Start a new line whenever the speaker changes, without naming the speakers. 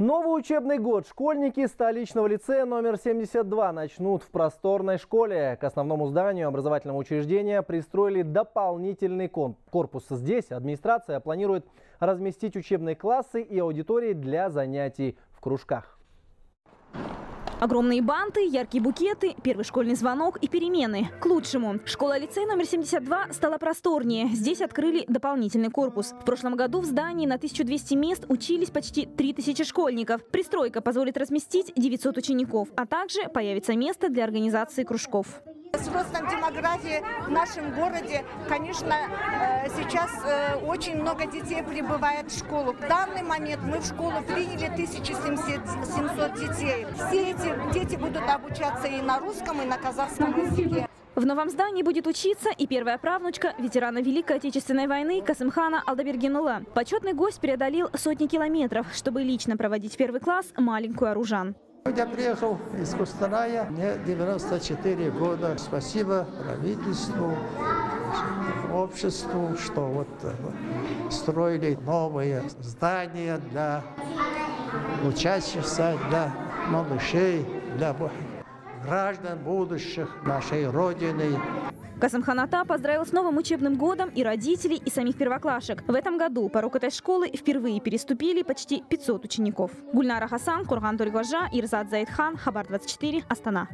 Новый учебный год школьники столичного лицея номер 72 начнут в просторной школе. К основному зданию образовательного учреждения пристроили дополнительный корпус. Здесь администрация планирует разместить учебные классы и аудитории для занятий в кружках.
Огромные банты, яркие букеты, первый школьный звонок и перемены. К лучшему. Школа-лицей номер 72 стала просторнее. Здесь открыли дополнительный корпус. В прошлом году в здании на 1200 мест учились почти 3000 школьников. Пристройка позволит разместить 900 учеников, а также появится место для организации кружков.
С ростом демографии в нашем городе, конечно, э, сейчас э, очень много детей прибывает в школу. В данный момент мы в школу приняли 1700 детей. Все эти дети будут обучаться и на русском, и на казахском языке.
В новом здании будет учиться и первая правнучка ветерана Великой Отечественной войны Касымхана Алдабергенула. Почетный гость преодолел сотни километров, чтобы лично проводить первый класс маленькую оружан.
Я приехал из Кустаная, мне 94 года. Спасибо правительству, обществу, что вот э, строили новые здания для учащихся, для малышей, для граждан будущих нашей Родины.
Касымхан Ата поздравил с новым учебным годом и родителей, и самих первоклашек. В этом году порог этой школы впервые переступили почти 500 учеников. Гульнара Хасан, Курган Тургважа, Ирзат Заидхан, Хабар 24, Астана.